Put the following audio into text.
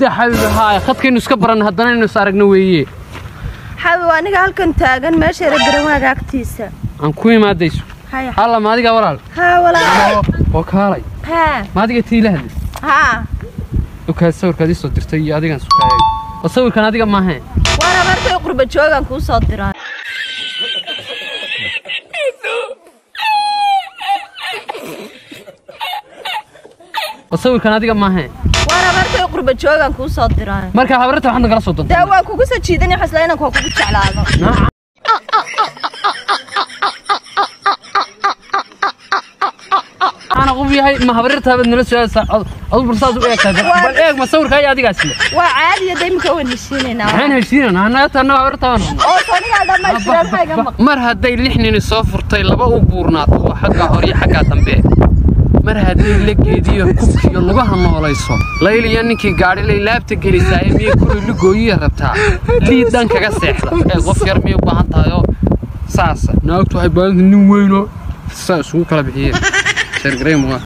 khadkaynu iska baran haddana aynu is aragno weeye. Xabi waa aniga halkan taagan meesha yara garawaaga agtiisa. Aan ku imaadayso. Alla maadiga walaal. Oo kaalay. Maadiga tii la hadlay haa okaa sawirkaad ii soo dirtay iyo adigaan sukaayay oo sawirkan adiga maahe. Waana markay qurba joogan kuu soo diraa sawirkan adiga maahe waana markay qurba joogan kuu soo diraa marka habarta waxaad nagala soo dontay dee waan kugu soo jiidanaya xasla inaan kugu jeclaado. Ana qof yahay ma habarirtaabaad nala soo adu bursaas u eegtahay. Bal eeg ma sawirka iyo adigaas le waa caadiya de imika waan heshiinaynaa maxaan heshiinana annaga taana habartaban oo sonigaa dhammaystiran maxaa iga maqan mar hadday lix nini soo furtay laba u buurnaato waa xaggaa hore iyo xaggaa dambe mar hadday legeediyo kubkiyo lugaha noolayso layliya ninkii gaadhi lay laabta gelisaaye miyay guri lugooyiya rabtaa liid dhan kaga seexda ee qof yar miyay u baahan tahay oo saasa naagtu waxay baahanta nin weynoo saa isugu kala bixiyeen sheergareem waa